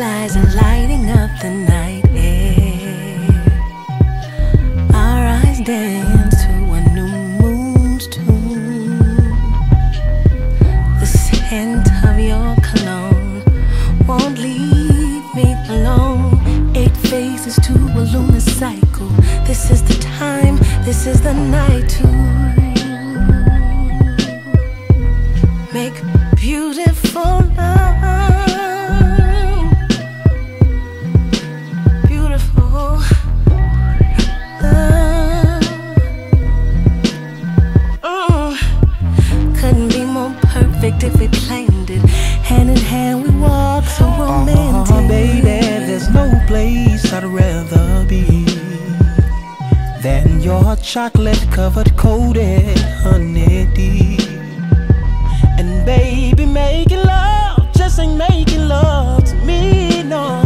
and lighting up the night air. Our eyes dance to a new moon's tune. The scent of your cologne won't leave me alone. Eight phases to a lunar cycle. This is the time, this is the night to perfect if we planned it. Hand in hand, we walk so romantic. Oh, baby, there's no place I'd rather be than your chocolate covered coated honey. And baby, making love just ain't making love to me, no.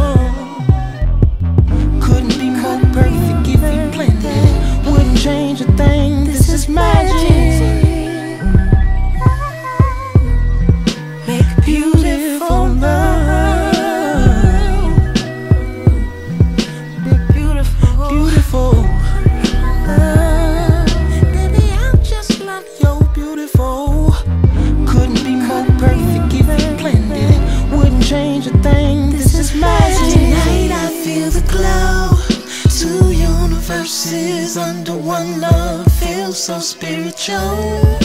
Couldn't be more perfect if we planned it. Wouldn't change a thing. This is magic. Beautiful love. Beautiful, Beautiful. love. I'm just you're beautiful. Couldn't be more perfect if planned it. Wouldn't change a thing. This is magic. Tonight I feel the glow. Two universes under one love feels so spiritual.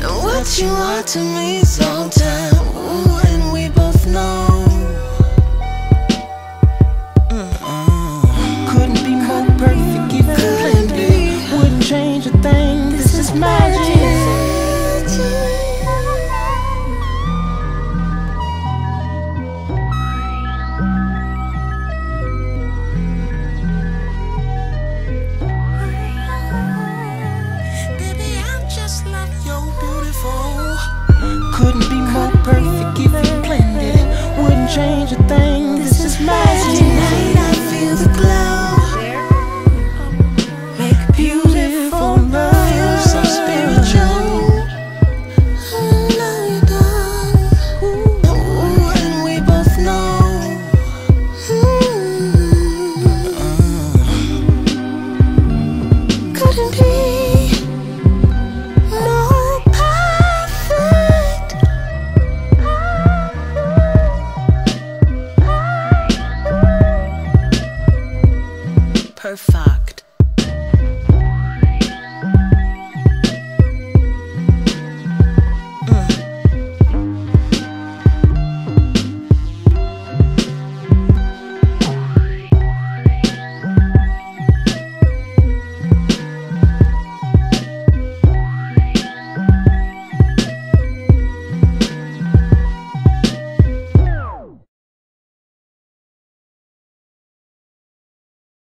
And what you are to me is all time couldn't be more perfect if you